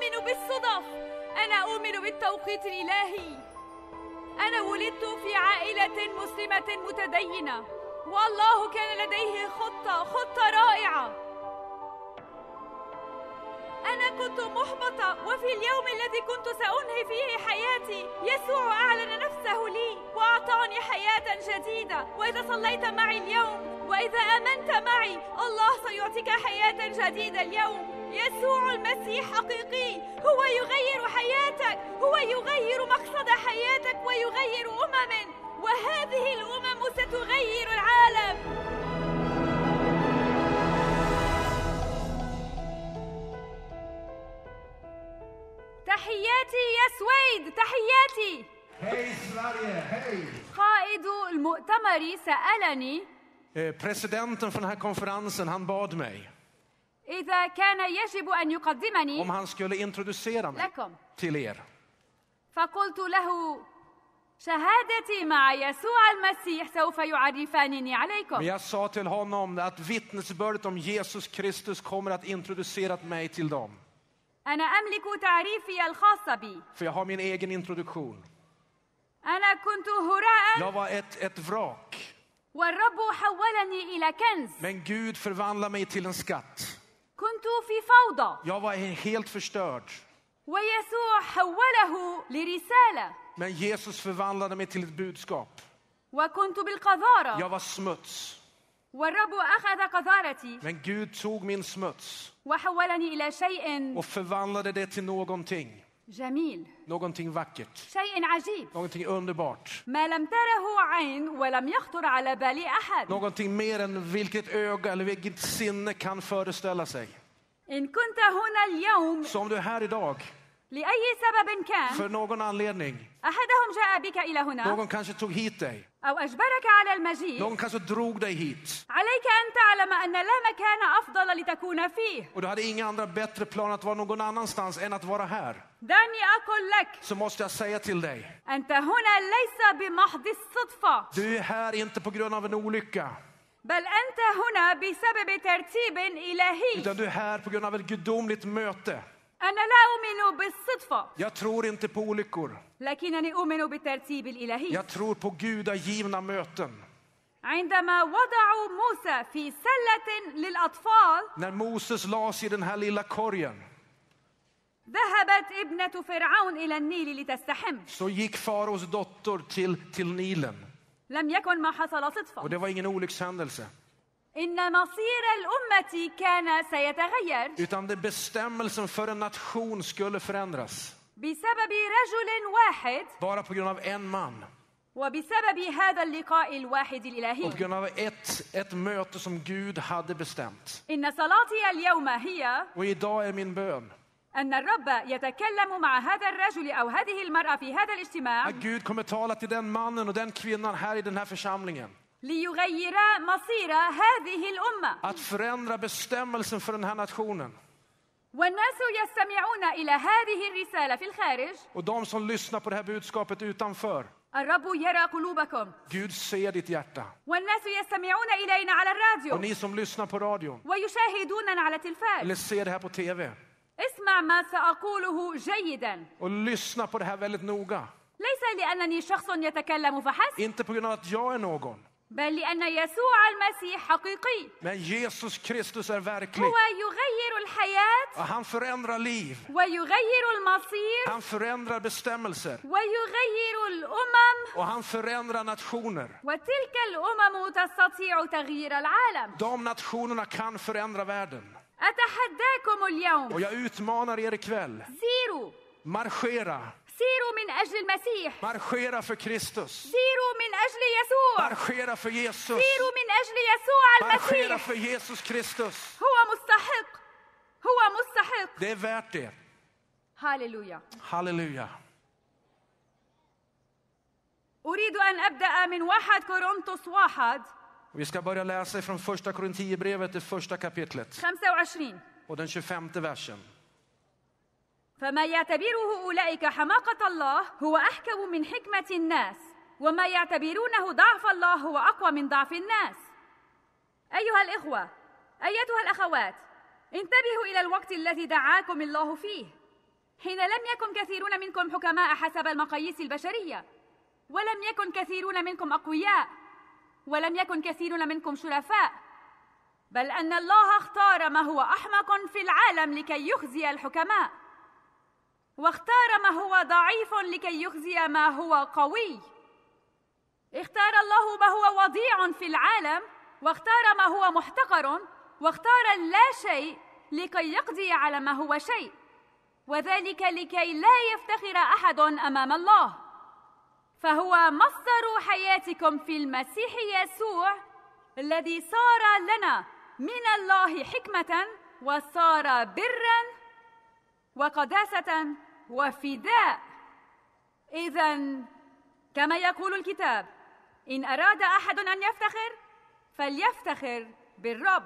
أؤمن بالصدف. أنا أؤمن بالتوقيت الإلهي. أنا ولدت في عائلة مسلمة متدينة. والله كان لديه خطة خطة رائعة. أنا كنت محبطة وفي اليوم الذي كنت سأنهي فيه حياتي يسوع أعلن نفسه لي وأعطاني حياة جديدة. وإذا صليت معي اليوم وإذا آمنت معي الله سيعطيك حياة جديدة اليوم. يسوع المسيح حقيقي. هو يغير حياتك. هو يغير مقصد حياتك ويغير أمم. وهذه الأمم ستغير العالم. تحياتي يا سويد. تحياتي! قائد المؤتمر سألني Eh, Presidenten för den här konferensen, han bad mig. إذا كان يجب أن يقدمني om han skulle introducera mig لكم till er. فقلت له شهادتي مع يسوع المسيح سوف يعرفانني Men عليكم jag sa till honom att vittnesbördet om Jesus Kristus kommer att introducera mig till dem. أنا أملك تعريفي الخاص بي För jag har min egen introduktion. أنا كنت هراء Jag var ett, ett vrak, والرب حولني إلى كنز men Gud förvandlade mig till en skatt. كنت في فوضى Jag var helt förstörd, ويسوع حوله لرسالة men Jesus förvandlade mig till ett budskap. وكنت بالقذارة Jag var smuts, والرب أخذ قذارتي men Gud tog min smuts وحولني إلى شيء och förvandlade det till någonting, جميل någonting vackert, شيء عجيب någonting underbart. ما لم تره عين ولم يخطر على بال أحد Någonting mer än vilket öga eller vilket sinne kan föreställa sig. إن كنت هنا اليوم Så om du är här idag, لأي سبب كان för någon anledning, أحدهم جاء بك إلى هنا någon kanske tog hit dig, أو أجبرك على المجيء någon kanske drog dig hit عليك أن تعلم أن لا مكان أفضل لتكون فيه och du hade inga andra bättre plan att vara någon annanstans än att vara här. دعني أقول لك Så måste jag säga till dig, أنت هنا ليس بمحض الصدفة du är här inte på grund av en olycka, بل أنت هنا بسبب ترتيب إلهي utan du är här på grund av ett gudomligt möte. أنا لا أؤمن بالصدفة Jag tror inte på olyckor. لكنني أؤمن بالترتيب الإلهي Jag tror på gudagivna möten. عندما وضعوا موسى في سلة للأطفال När Moses lades i den här lilla korgen ذهبت ابنة فرعون إلى النيل لتستحم så gick faraos dotter till, till Nilen. لم يكن ما حصل صدفة Och det var ingen olyckshändelse. Utan det bestämmelsen för en nation skulle förändras. بسبب رجل واحد Bara på grund av en man. وبسبب هذا اللقاء الواحد Och الإلهي på grund av ett, ett möte som Gud hade bestämt. إن صلاتي اليوم هي Och idag är min bön أن الرب يتكلم مع هذا الرجل أو هذه المرأة في هذا الاجتماع att Gud kommer tala till den mannen och den kvinnan här i den här församlingen. ليغير مصير هذه الأمة Att förändra bestämmelsen för den här nationen. والناس يستمعون إلى هذه الرسالة في الخارج Och de som lyssnar på det här budskapet utanför. الرب يرى قلوبكم Gud ser ditt hjärta. والناس يستمعون إلينا على Och الراديو ni som lyssnar på radion ويشاهدوننا على eller التلفاز ser det här på tv. اسمع ما سأقوله جيدا Och lyssna på det här väldigt noga. ليس لأنني شخص يتكلم فحسب Inte på grund av att jag är någon. بل لأن يسوع المسيح حقيقي Men Jesus Kristus är verklig. هو يغير الحياة Och han förändrar liv. ويغير المصير Han förändrar bestämmelser. ويغير الأمم Och han förändrar nationer. وتلك الأمم تستطيع تغيير العالم De nationerna kan förändra världen. أتحداكم اليوم Och jag utmanar er ikväll. سيروا Marschera. سيروا من أجل المسيح. مارشيرا في كريستوس. سيروا من أجل يسوع. مارشيرا في يسوع. سيروا من أجل يسوع المسيح. مارشيرا في يسوع كريستوس. هو مستحق. هو مستحق. ده وارد. هاللويا. هاللويا. أريد أن أبدأ من واحد كورنثوس واحد. Vi ska börja läsa från första Korintierbrevet, det första kapitlet. 25. Och den 25 versen. فما يعتبره أولئك حماقة الله هو أحكم من حكمة الناس وما يعتبرونه ضعف الله هو أقوى من ضعف الناس. أيها الإخوة أيتها الأخوات انتبهوا إلى الوقت الذي دعاكم الله فيه. حين لم يكن كثيرون منكم حكماء حسب المقاييس البشرية ولم يكن كثيرون منكم أقوياء ولم يكن كثيرون منكم شرفاء بل أن الله اختار ما هو أحمق في العالم لكي يخزي الحكماء. واختار ما هو ضعيف لكي يخزي ما هو قوي. اختار الله ما هو وضيع في العالم واختار ما هو محتقر واختار اللا شيء لكي يقضي على ما هو شيء. وذلك لكي لا يفتخر أحد أمام الله. فهو مصدر حياتكم في المسيح يسوع الذي صار لنا من الله حكمة وصار برا وقداسة وفداء اذا كما يقول الكتاب ان اراد احد ان يفتخر فليفتخر بالرب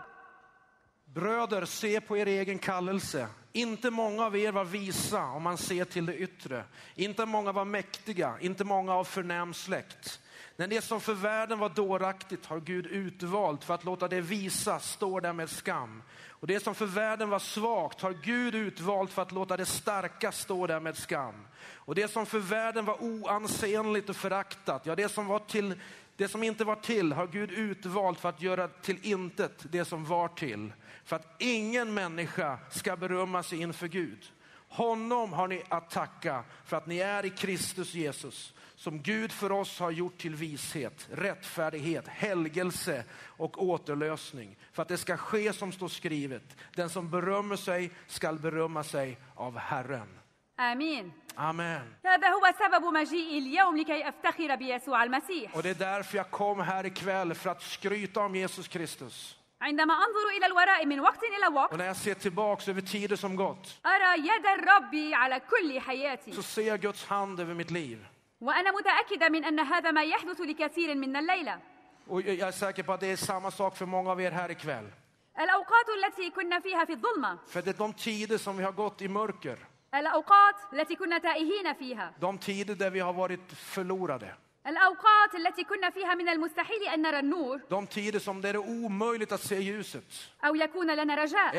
Bröder, se på er egen kallelse. Inte många av er var visa om man ser till det yttre. Inte många var mäktiga, inte många av förnäm släkt. När det som för världen var dåraktigt har Gud utvalt för att låta det visa står där med skam. Och det som för världen var svagt har Gud utvalt för att låta det starka stå där med skam. Och det som för världen var oansenligt och föraktat, ja det som, var till, det som inte var till har Gud utvalt för att göra till intet det som var till. För att ingen människa ska berömma sig inför Gud. Honom har ni att tacka för att ni är i Kristus Jesus som Gud för oss har gjort till vishet, rättfärdighet, helgelse och återlösning. För att det ska ske som står skrivet. Den som berömmer sig skall berömma sig av Herren. امين Amen. هذا هو سبب مجيئي اليوم لكي افتخر بيسوع المسيح Och det är därför jag kom här ikväll för att skryta om Jesus Kristus. عندما انظر الى الوراء من وقت الى Och وقت när jag ser tillbaks över tider som gått ارى يد الرب على كل حياتي så ser jag Guds hand över mitt liv. وأنا متأكدة من أن هذا ما يحدث لكثير من الليلة. الأوقات التي كنا فيها في الظلمة. الأوقات التي كنا تائهين فيها. الأوقات التي كنا فيها من المستحيل أن نرى النور. أو يكون لنا رجاء.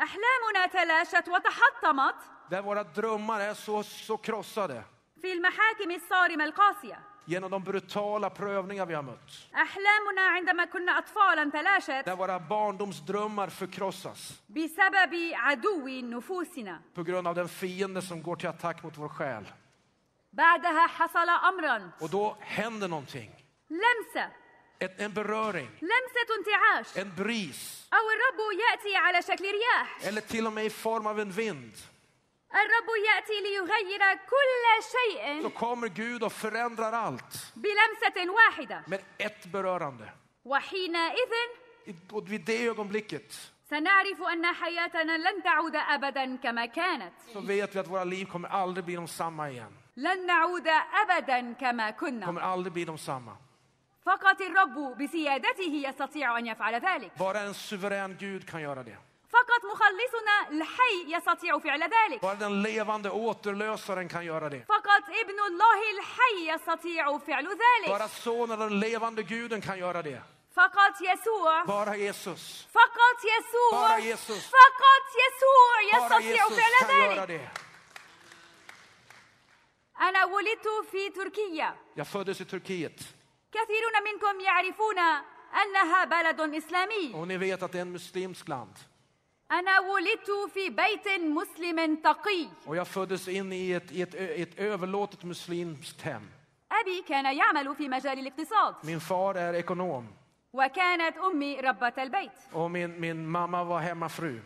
أحلامنا تلاشت وتحطمت. Där våra drömmar är så, så krossade. في المحاكم الصارمه القاسيه Genom de brutala prövningar vi har mött. احلامنا عندما كنا اطفالا تلاشت Där våra barndomsdrömmar förkrossas. بسبب عدو نفوسنا På grund av den fiende som går till attack mot vår själ. بعدها حصل امرا Och då händer någonting. لمسه Ett, en beröring, لمسه انتعاش en bris. او الرب ياتي على شكل رياح Eller till och med i form av en vind. الرب ياتي ليغير كل Så شيء kommer Gud och förändrar allt. بلمسه واحدة Med ett berörande. وحينئذ vid det ögonblicket سنعرف ان حياتنا لن تعود ابدا كما كانت så vet vi att våra liv kommer aldrig bli de samma igen. لن نعود ابدا كما كنا Kommer aldrig bli de samma. فقط الرب بسيادته يستطيع ان يفعل ذلك Bara en suverän Gud kan göra det. فقط مخلصنا الحي يستطيع فعل ذلك. فقط ابن الله الحي يستطيع فعل ذلك. فقط يسوع. فقط يسوع. فقط يسوع يستطيع فعل ذلك. أنا ولدت في تركيا. كثيرون منكم يعرفون أنها بلد إسلامي. أنا ولدت في بيت مسلم تقي Och jag föddes in i ett, i ett, ett överlåtet muslimskt hem. أبي كان يعمل في مجال الاقتصاد Min far är ekonom وكانت أمي ربة البيت och min, min mamma var hemmafru.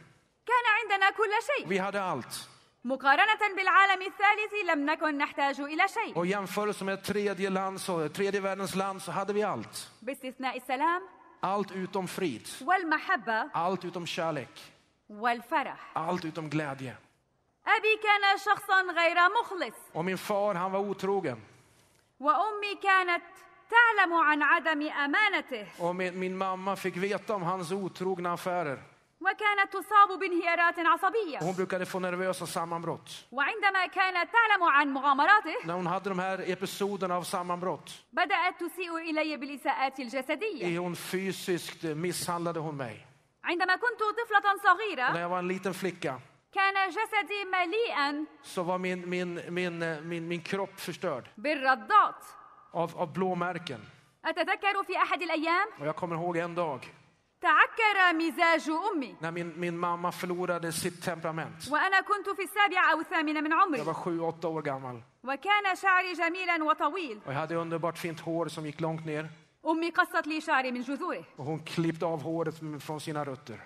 كان عندنا كل شيء Vi hade allt. مقارنة بالعالم الثالث لم نكن نحتاج إلى شيء Och jämförelse med tredje, land så, tredje världens land så hade vi allt. باستثناء السلام Allt utom frid. والمحبة Allt utom kärlek. والفرح Allt utom glädje. أبي كان شخصا غير مخلص Och min far han var otrogen. وأمي كانت تعلم عن عدم أمانته Och min, min mamma fick veta om hans otrogna affärer. وكانت تصاب بانهيارات عصبية hon brukade få nervösa sammanbrott. وعندما كانت تعلم عن مغامراته När hon hade de här episoderna av sammanbrott, بدأت تسيء إلي بالإساءات الجسدية hon fysiskt eh, misshandlade hon mig. عندما كنت طفلة När صغيرة jag var en liten flicka كان جسدي مليئا så var min, min, min, eh, min, min kropp förstörd بالردات av, av blåmärken. أتذكر في أحد الأيام Och jag kommer ihåg en dag تعكر مزاج أمي när min, min mamma förlorade sitt temperament. وأنا كنت في السابعة أو الثامنة من Jag عمري var sju, åtta år gammal وكان شعري جميلا وطويل och jag hade underbart fint hår som gick långt ner أمي قصت لي شعري من جذوره och hon klippte av håret från sina rötter.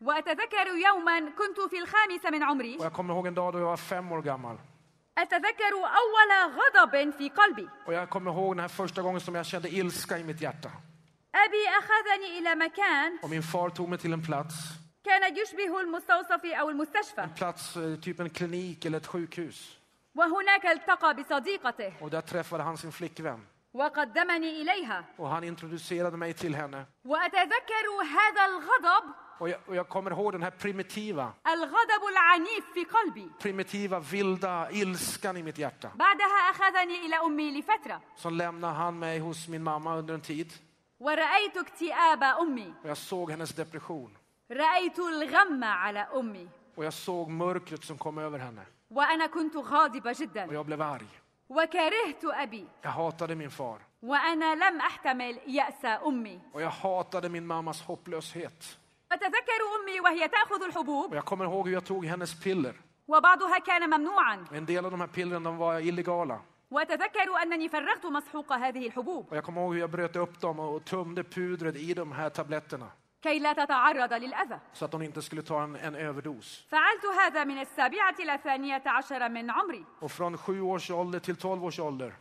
وأتذكر يوما كنت في الخامسة من عمري Och jag kommer ihåg en dag då jag var fem år gammal أتذكر أول غضب في قلبي och jag kommer ihåg den här första gången som jag kände ilska i mitt hjärta. أبي أخذني إلى مكان Och min far tog mig till en plats, كان يشبه المستوصف أو المستشفى en plats, eh, typ en klinik eller ett sjukhus. وهناك التقى بصديقته Och där träffade han sin flickvän وقدمني إليها och han introducerade mig till henne. وأتذكر هذا الغضب Och jag, och jag kommer ihåg den här primitiva, الغضب العنيف في قلبي primitiva, vilda ilskan i mitt hjärta. بعدها أخذني إلى أمي لفترة Så lämnade han mig hos min mamma under en tid ورأيت اكتئاب أمي och jag såg hennes depression. رأيت الغم على أمي Och jag såg mörkret som kom över henne. وأنا كنت غاضبة Och jag blev arg. وكرهت أبي Jag hatade min far. وأنا لم أحتمل يأس أمي Och jag hatade min mammas hopplöshet. أتذكر أمي وهي تأخذ Och الحبوب jag kommer ihåg hur jag tog hennes piller. وبعضها كان ممنوعا En del av de här pillren de var illegala. وأتذكر أنني فرغت مسحوق هذه الحبوب Och jag kommer ihåg hur jag bröt upp dem och tömde pudret i de här tabletterna. كي لا تتعرض للأذى Så att de inte skulle ta en, en överdos. فعلت هذا من السابعة إلى الثانية عشر من عمري Och från sju års ålder till tolv års ålder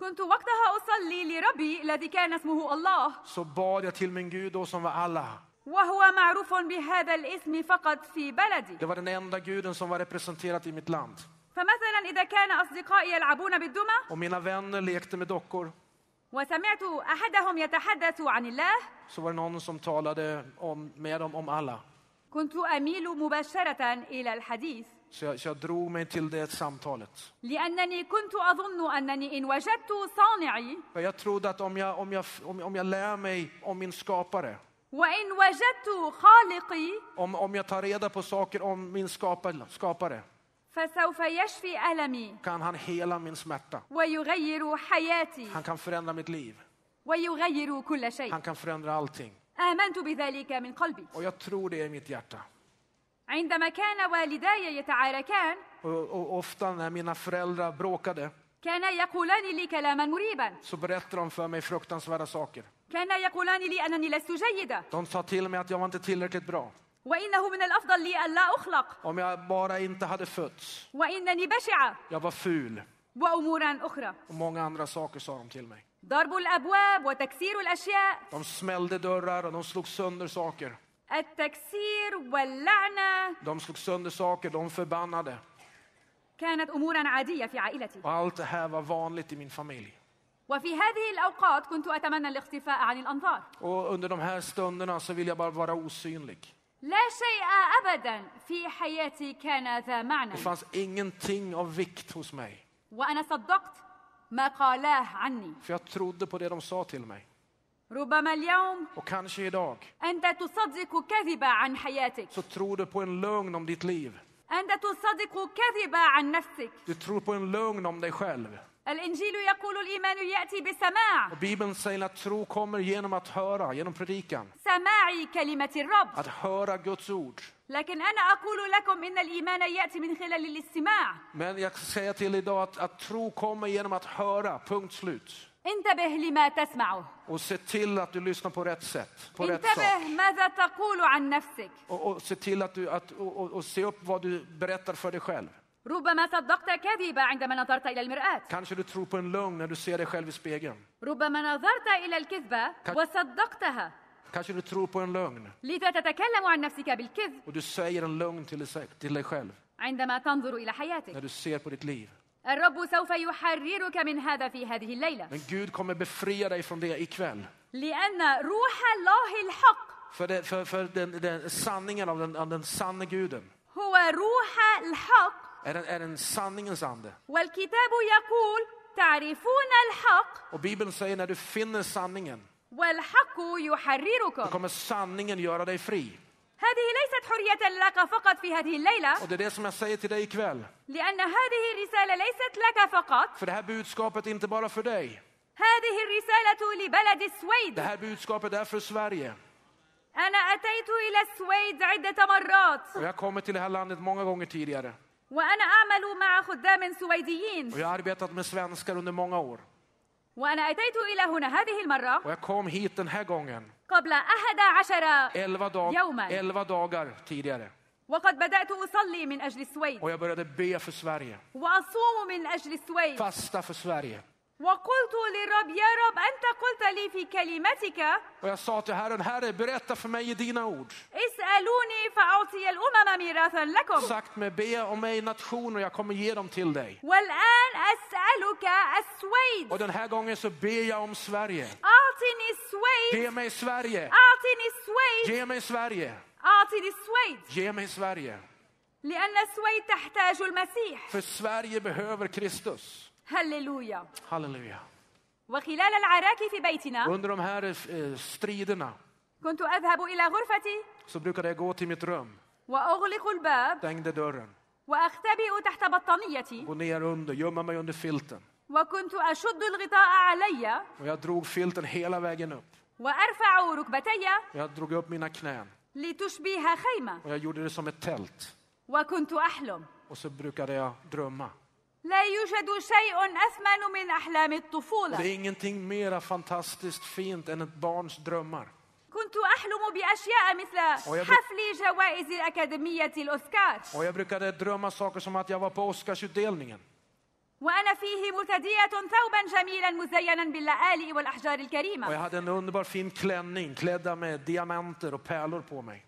كنت وقتها أصلي لربي الذي كان اسمه الله så bad jag till min Gud då som var Allah. وهو معروف بهذا الاسم فقط في بلدي Det var den enda guden som var representerad i mitt land. فمثلا إذا كان أصدقائي يلعبون بالدمى Och mina vänner lekte med dockor. وسمعت أحدهم يتحدث عن الله Så var det någon som talade om, med dem om Allah. كنت أميل مباشرة إلى الحديث Så jag, så jag drog mig till det samtalet. لأنني كنت أظن أنني إن وجدت صانعي För jag trodde att om jag, om, jag, om, om jag lär mig om min skapare, وإن وجدت خالقي om, om jag tar reda på saker om min skapare, skapare فسوف يشفي ألمي kan han hela min smärta. ويغير حياتي Han kan förändra mitt liv. ويغير كل شيء Han kan förändra allting. آمنت بذلك من قلبي Och jag tror det i mitt hjärta. عندما كان والداي يتعاركان Och, och ofta när mina föräldrar bråkade كانا يقولان لي كلاما مريبا så berättade de för mig fruktansvärda saker. كانا يقولان لي أنني لست جيدة De sa till mig att jag var inte tillräckligt bra. وإنه من الأفضل لي أن لا أخلق Om jag bara inte hade fötts. وإنني بشعة Jag var ful. وأمورا أخرى Och många andra saker sa de till mig. ضرب الأبواب وتكسير الأشياء De smällde dörrar och de slog sönder saker. التكسير واللعنة De slog sönder saker, de förbannade. كانت أمورا عادية في عائلتي Och allt det här var vanligt i min familj. وفي هذه الأوقات كنت أتمنى الاختفاء عن الأنظار Och under de här stunderna så vill jag bara vara osynlig. لا شيء أبدا في حياتي كان ذا معنى Det fanns ingenting av vikt hos mig. وأنا صدقت ما قالاه عني För jag trodde på det de sa till mig. ربما اليوم kanske idag أنت تصدق كذبة عن حياتك så tror du på en lögn om ditt liv. أنت تصدق كذبة عن نفسك Du tror på en lögn om dig själv. الإنجيل يقول الإيمان يأتي بسماع Och Bibeln säger att tro kommer genom att höra, genom predikan. سماع كلمة الرب Att höra Guds ord. لكن أنا أقول لكم إن الإيمان يأتي من خلال الاستماع Men jag säger till idag att, att tro kommer genom att höra, punkt slut. انتبه لما تسمعه Och se till att du lyssnar på rätt sätt, på rätt sak. انتبه ماذا تقول عن نفسك Och, och se till att du, att, och, och, och se upp vad du berättar för dig själv. ربما صدقت كذبة عندما نظرت إلى المرآة Kanske du tror på en lögn när du ser dig själv i spegeln. ربما نظرت إلى الكذبة وصدقتها Kanske du tror på en lögn لذا تتكلم عن نفسك بالكذب och du säger en lögn till dig, till dig själv عندما تنظر إلى när حياتك du ser på ditt liv. الرب سوف يحررك من هذا في هذه الليلة Men Gud kommer befria dig från det ikväll. لأن روح الله الحق För, det, för, för den, den sanningen av den, av den sanne guden هو روح الحق är en, är en sanningens ande. والكتاب يقول تعرفون الحق Och Bibeln säger när du finner sanningen, والحق då يحرركم kommer sanningen göra dig fri. هذه ليست حرية لك فقط في هذه الليلة Och det är det som jag säger till dig ikväll. لأن هذه الرسالة ليست لك فقط För det här budskapet är inte bara för dig. هذه الرسالة لبلد Det السويد här budskapet är för Sverige. أنا أتيت إلى السويد عدة مرات Och jag har kommit till det här landet många gånger tidigare. وأنا أعمل مع خدام سويديين. وأنا أتيت إلى هنا هذه المرة قبل 11 dag, يوما. وقد بدأت أصلي من أجل السويد. وأصوم من أجل السويد. وقلت للرب يا رب أنت قلت لي في كلمتك؟ اسألوني فأعطي الأمم ميراثا لكم. والآن أسألك السويد. أعطني السويد. أعطني السويد. أعطني السويد. لأن السويد تحتاج المسيح. هللويا Halleluja. وخلال العراك في بيتنا Under de här eh, striderna كنت أذهب إلى غرفتي så brukade jag gå till mitt rum, وأغلق الباب stängde dörren, وأختبئ تحت بطانيتي gå ner under, gömma mig under filten. وكنت أشد الغطاء علي Och jag drog filten hela vägen upp. وأرفع ركبتي Jag drog upp mina knän لتشبه خيمة och jag gjorde det som ett tält. وكنت أحلم Och så brukade jag drömma. لا يوجد شيء أثمن من أحلام Och det الطفولة är ingenting mera fantastiskt fint än ett barns drömmar. كنت أحلم بأشياء مثل حفل جوائز الأكاديمية الأوسكار Och jag brukade drömma saker som att jag var på Oscarsutdelningen. وأنا فيه مرتدية ثوبا جميلا مزينا باللآلئ والأحجار Och jag الكريمة hade en underbar fin klänning klädda med diamanter och pärlor på mig.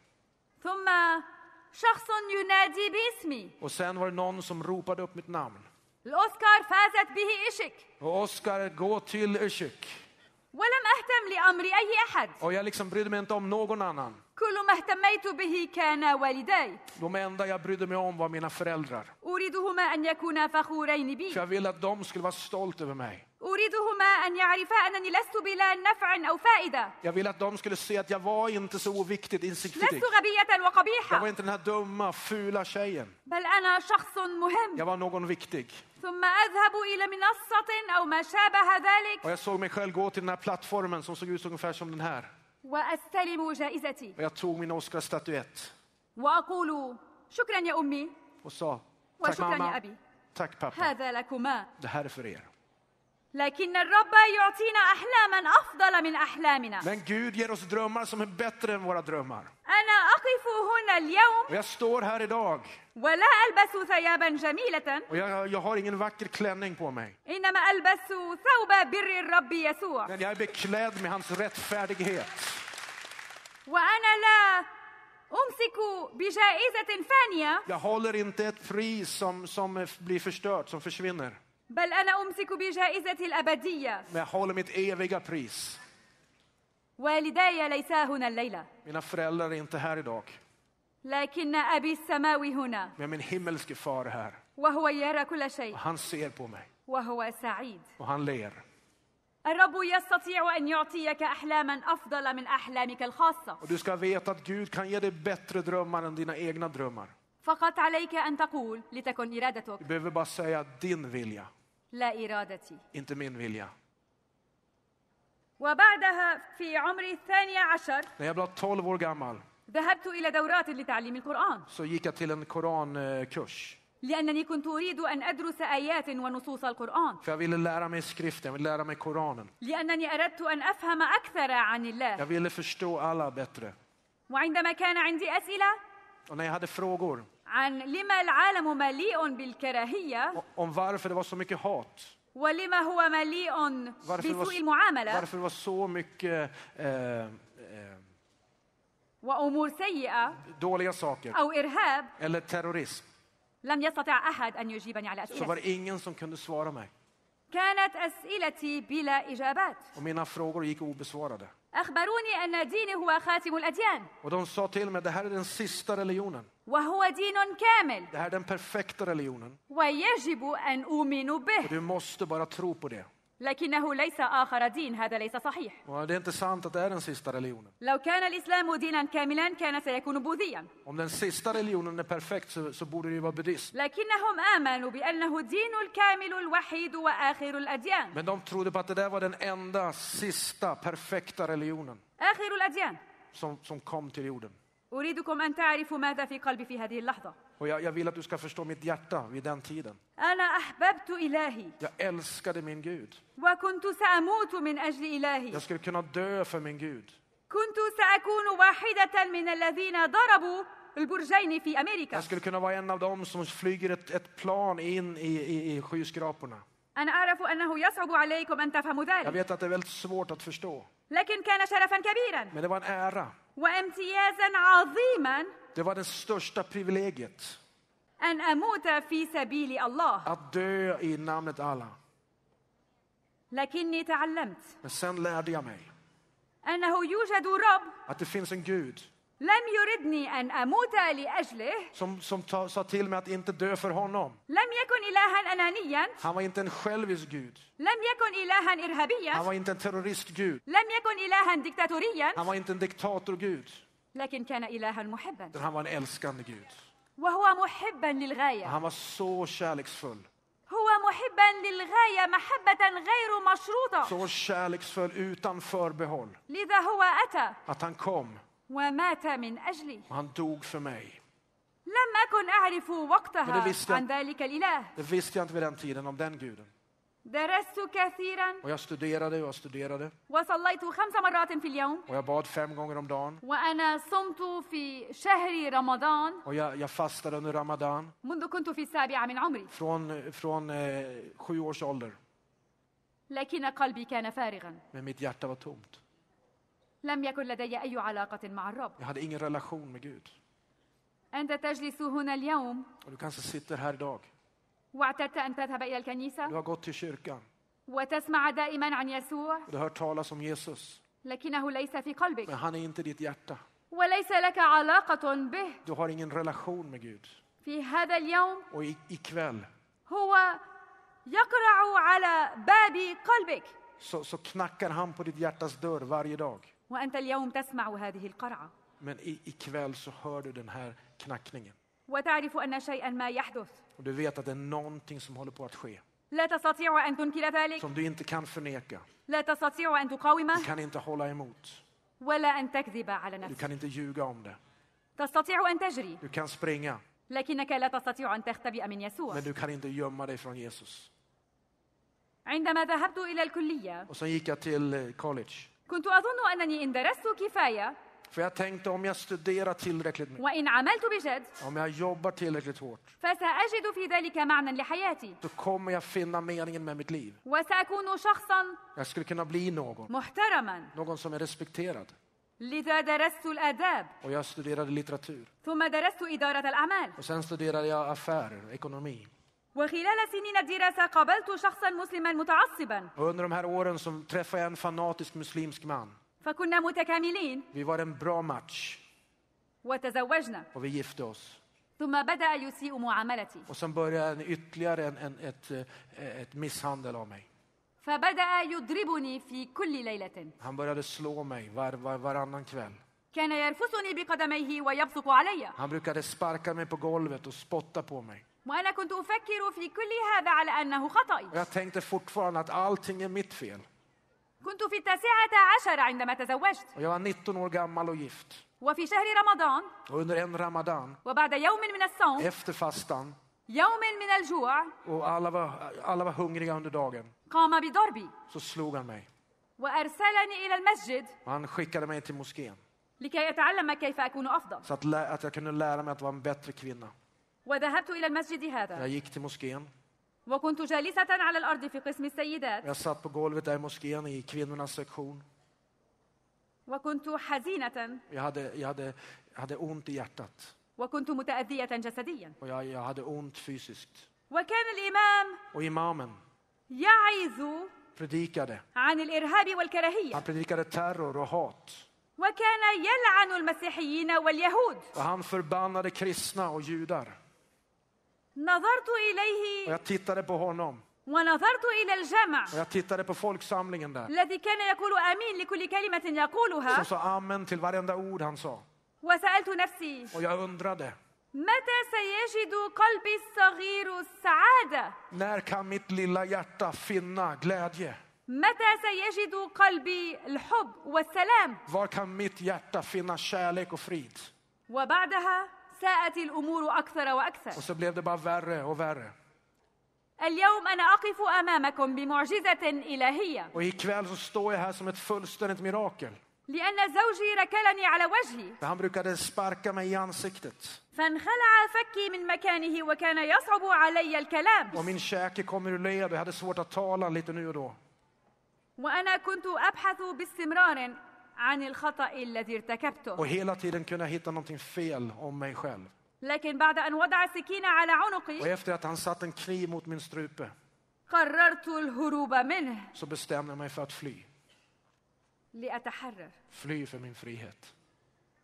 ثم شخص ينادي باسمي Och sen var det någon som ropade upp mitt namn. الأوسكار فازت به إشك Och Oscar, gå till Ishik. ولم أهتم لأمر أي أحد Och jag liksom brydde mig inte om någon annan. كل ما اهتميت به كان والداي De enda jag brydde mig om var mina föräldrar. أريدهما أن يكونا فخورين بي För jag ville att de skulle vara stolta över mig. أريدهما أن يعرفا أنني لست بلا نفع أو فائدة Jag ville att de skulle se att jag var inte så oviktigt, insiktsfull. لست غبية Jag var وقبيحة inte den här dumma, fula tjejen. بل أنا شخص مهم Jag var någon viktig. ثم أذهب إلى منصة أو ما شابه ذلك Och jag såg mig själv gå till den här plattformen som såg ut ungefär som den här. وأستلم جائزتي. Jag tog min Oscarsstatuett. وأقول شكرا يا أمي. وشكرا يا أبي. هذا لكما. Det här. Er. Men Gud ger oss drömmar som är bättre än våra drömmar. Och jag står här idag. Och jag, jag har ingen vacker klänning på mig. Men jag är beklädd med hans rättfärdighet. Jag håller inte ett pris som, som blir förstört, som försvinner. بل أنا أمسك بجائزة الأبدية Men jag håller mitt eviga pris. والداي ليسا هنا الليلة Mina föräldrar är inte här idag. لكن أبي السماوي هنا Men min himmelske far är här. وهو يرى كل شيء Och han ser på mig. وهو سعيد Och han ler. الرب يستطيع أن يعطيك أحلاما أفضل من أحلامك الخاصة Och du ska veta att Gud kan ge dig bättre drömmar än dina egna drömmar. فقط عليك أن تقول لتكن إرادتك Du behöver bara säga din vilja, لا إرادتي inte min vilja. وبعدها في عمري الثاني عشر När jag var 12 år gammal ذهبت إلى دورات لتعليم القرآن så gick jag till en korankurs. لأنني كنت أريد أن أدرس آيات ونصوص القرآن För jag ville lära mig skriften, jag ville lära mig Koranen. لأنني أردت أن أفهم أكثر عن Jag الله ville förstå alla bättre. وعندما كان عندي أسئلة Och när jag hade frågor عن لما العالم مليء بالكراهية om varför det var så mycket hat, ولما هو مليء varför det var, بسوء المعاملة varför det var så mycket eh, eh, وأمور سيئة dåliga saker, أو إرهاب eller terrorism, لم يستطع أحد أن يجيبني على så var أسئلتي det ingen som kunde svara mig. كانت أسئلتي بلا إجابات Och mina frågor gick obesvarade. أخبروني أن ديني هو خاتم الأديان Och de sa till mig, det här är den sista religionen. وهو دين كامل Det här är den perfekta religionen. ويجب أن أؤمن Och به du måste bara tro på det. لكنه ليس آخر دين هذا ليس صحيح. لو كان الإسلام دينا كاملا كان سيكون بوذيا. لكنهم آمنوا بأنه الدين الكامل الوحيد وآخر الأديان. آخر الأديان. أريدكم أن تعرفوا ماذا في قلبي في هذه اللحظة Och jag, jag vill att du ska förstå mitt hjärta vid den tiden. أنا أحببت إلهي Jag älskade min Gud. وكنت سأموت من أجل إلهي Jag skulle kunna dö för min Gud. كنت سأكون واحدة من الذين ضربوا البرجين في أمريكا Jag skulle kunna vara en av dem som flyger ett, ett plan in i, i, i skyskraporna. أنا أعرف أنه يصعب عليكم أن تفهموا Jag ذلك vet att det är väldigt svårt att förstå. لكن كان شرفا كبيرا Men det var en ära. Det var det största privilegiet. Att dö i namnet Allah. Men sen lärde jag mig att det finns en Gud لم يردني أن أموت لأجله som, som ta, sa till mig att inte dö för honom. لم يكن إلها أنانيا Han var inte en självisk Gud. لم يكن إلها Han إرهابيا var inte en terroristgud. لم يكن إلها ديكتاتوريا Han var inte en diktatorgud. لكن كان إلها محبا Utan han var en älskande Gud. وهو محبا Och للغاية han var så kärleksfull. هو محبا للغاية محبة غير مشروطة Så kärleksfull utan förbehåll. لذا هو أتى Att han kom ومات من أجلي han dog för mig. لم أكن أعرف وقتها jag- عن ذلك الإله Det visste jag inte vid den tiden om den guden. درست كثيرا jag studerade och studerade. وصليت خمس مرات في اليوم Och jag bad fem gånger om dagen. وأنا صمت في شهر رمضان Och jag, jag fastade under Ramadan. منذ كنت في السابعة من عمري Från, från eh, sju års ålder. لكن قلبي كان فارغا Men mitt hjärta var tomt. لم يكن لدي أي علاقة مع الرب Jag hade ingen relation med Gud. أنت تجلس هنا اليوم Och du kanske sitter här idag. واعتدت أن تذهب إلى Du الكنيسة har gått till kyrkan. وتسمع دائما عن يسوع du har hört talas om Jesus. لكنه ليس في قلبك Men han är inte ditt hjärta. وليس لك علاقة به Du har ingen relation med Gud. في هذا اليوم Och ikväll هو يقرع على باب قلبك så, så knackar han på ditt hjärtas dörr varje dag. وأنت اليوم تسمع هذه القرعة Men i, ikväll så hör du den här knackningen. وتعرف أن شيئا ما يحدث Och du vet att det är någonting som håller på att ske. لا تستطيع أن تنكر ذلك Som du inte kan förneka. لا تستطيع أن تقاومه Du kan inte hålla emot. ولا أن تكذب على Du نفسك kan inte ljuga om det. تستطيع أن تجري Du kan springa, لكنك لا تستطيع أن تختبئ من يسوع men du kan inte gömma dig från Jesus. عندما ذهبت إلى الكلية Och sen gick jag till eh, college. كنت أظن أنني إن درست كفاية För jag tänkte om jag studerar tillräckligt mycket, وإن عملت بجد om jag jobbar tillräckligt hårt, فسأجد في ذلك معنى لحياتي så kommer jag finna meningen med mitt liv. وسأكون شخصا Jag skulle kunna bli någon, محترما någon som är respekterad. لذا درست الآداب Och jag studerade litteratur. ثم درست إدارة الأعمال Och sen studerade jag affärer, ekonomi. وخلال سنين الدراسة قابلت شخصا مسلما متعصبا Och under de här åren så träffade jag en fanatisk muslimsk man. فكنا متكاملين Vi var en bra match وتزوجنا och vi gifte oss. ثم بدأ يسيء معاملتي Och sen började en, ytterligare en, en, ett, eh, ett misshandel av mig. فبدأ يضربني في كل ليلة Han började slå mig var, var, varannan kväll. كان يرفسني بقدميه ويبصق علي Han brukade sparka mig på golvet och spotta på mig. وأنا كنت أفكر في كل هذا على أنه خطأي jag tänkte fortfarande att allting är mitt fel. كنت في التاسعة عشر عندما تزوجت Och jag var 19 år gammal och gift. وفي شهر رمضان Och under en ramadan, وبعد يوم من الصوم efter fastan, يوم من الجوع och alla var, alla var hungriga under dagen, قام بضربي så slog han mig. وأرسلني إلى المسجد Och han skickade mig till moskén. لكي أتعلم كيف أكون أفضل Så att, att jag kunde lära mig att vara en bättre kvinna. وذهبت إلى المسجد هذا Jag gick till moskén. وكنت جالسة على الأرض في قسم السيدات Jag satt på golvet där i moskén i kvinnornas sektion. وكنت حزينة Jag hade, jag hade, jag hade ont i hjärtat وكنت متأذية جسديا och jag, jag hade ont fysiskt. وكان الإمام Och imamen يعظ predikade. عن الإرهاب والكراهية Han predikade terror och hat. وكان يلعن المسيحيين واليهود Och han förbannade kristna och judar. نظرت إليه ونظرت إلى الجمع الذي كان يقول آمين لكل كلمة يقولها. وسألت نفسي متى سيجد قلبي الصغير السعادة؟ متى سيجد قلبي الحب والسلام؟ وبعدها ساءت الأمور أكثر وأكثر Och så blev det bara värre och värre. اليوم أنا أقف أمامكم بمعجزة إلهية Och ikväll så står jag här som ett fullständigt mirakel. لأن زوجي ركلني على وجهي han brukade sparka mig i ansiktet. فانخلع فكي من مكانه وكان يصعب علي الكلام Och min käke kom ur led och jag hade svårt att tala lite nu och då. وأنا كنت أبحث باستمرار عن الخطأ الذي ارتكبته Och hela tiden kunde jag hitta någonting fel om mig själv. لكن بعد أن وضع السكين على Och عنقي efter att han satt en kniv mot min strupe قررت الهروب منه så bestämde jag mig för att fly. لأتحرر Fly för min frihet.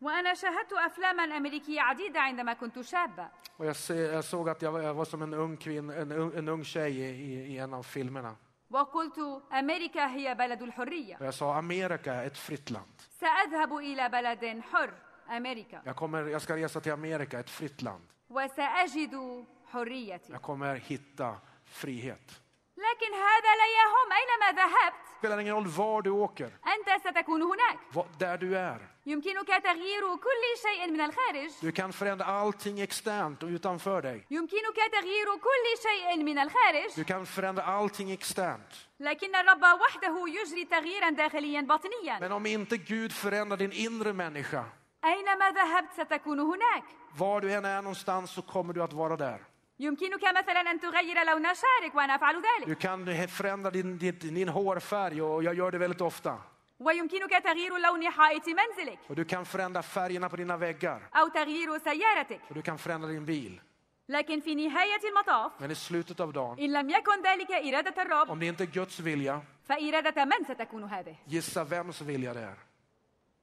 وأنا شاهدت أفلاما أمريكية عديدة عندما كنت شابة Och jag, se, jag såg att jag var, jag var som en ung, kvinn, en, en ung tjej i, i en av filmerna. وقلت أمريكا هي بلد الحرية Och jag sa Amerika är ett fritt land. سأذهب إلى بلد حر أمريكا Jag, kommer, jag ska resa till Amerika, ett fritt land. وسأجد حريتي Jag kommer hitta frihet. لكن هذا لا يهم أينما ذهبت Det spelar ingen roll var du åker, أنت ستكون هناك var, där du är. يمكنك تغيير كل شيء من الخارج Du kan förändra allting externt och utanför dig. يمكنك تغيير كل شيء من الخارج Du kan förändra allting externt. لكن الرب وحده يجري تغييرا داخليا باطنيا Men om inte Gud förändrar din inre människa, أينما ذهبت ستكون هناك var du än är någonstans så kommer du att vara där. يمكنك مثلا أن تغير لون شعرك وأنا أفعل ذلك Du kan förändra din, din, din hårfärg och jag gör det väldigt ofta. ويمكنك تغيير لون حائط منزلك Och du kan förändra färgerna på dina väggar. أو تغيير سيارتك Och du kan förändra din bil. لكن في نهاية المطاف Men i slutet av dagen, إن لم يكن ذلك إرادة الرب om det inte är Guds vilja, فإرادة من ستكون هذه gissa vems vilja det är.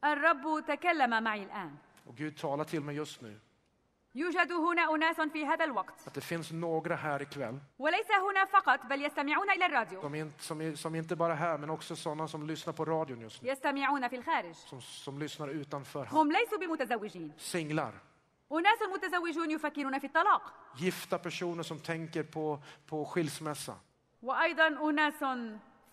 الرب تكلم معي الآن Och Gud talar till mig just nu يوجد هنا أناس في هذا الوقت att det finns några här ikväll وليس هنا فقط بل يستمعون إلى الراديو som, in, som, är- som inte bara är här, men också sådana som lyssnar på radion just nu. يستمعون في الخارج Som, som lyssnar utanför. هم ليسوا بمتزوجين Singlar, أناس متزوجون يفكرون في الطلاق gifta personer som tänker på, på skilsmässa. وأيضا أناس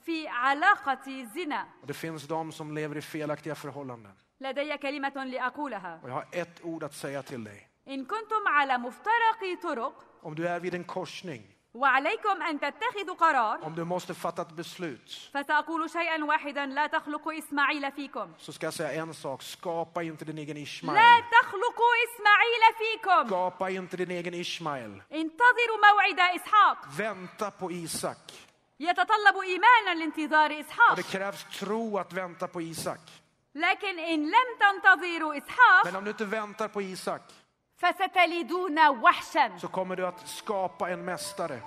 في علاقة زنا Och det finns de som lever i felaktiga förhållanden. لدي كلمة لأقولها Och jag har ett ord att säga till dig. إن كنتم على مفترق طرق Om du är vid en korsning, وعليكم أن تتخذوا قرار om du måste fatta ett beslut, فسأقول شيئا واحدا لا تخلقوا إسماعيل فيكم så ska jag säga en sak. Skapa inte din egen لا Ishmael. تخلقوا إسماعيل فيكم Skapa inte din egen Ishmael. انتظروا موعد إسحاق Vänta på Isak. يتطلب إيمانا لانتظار Och إسحاق det krävs tro att vänta på Isak. لكن إن لم تنتظروا إسحاق Men om du inte väntar på Isak så kommer du att skapa en mästare.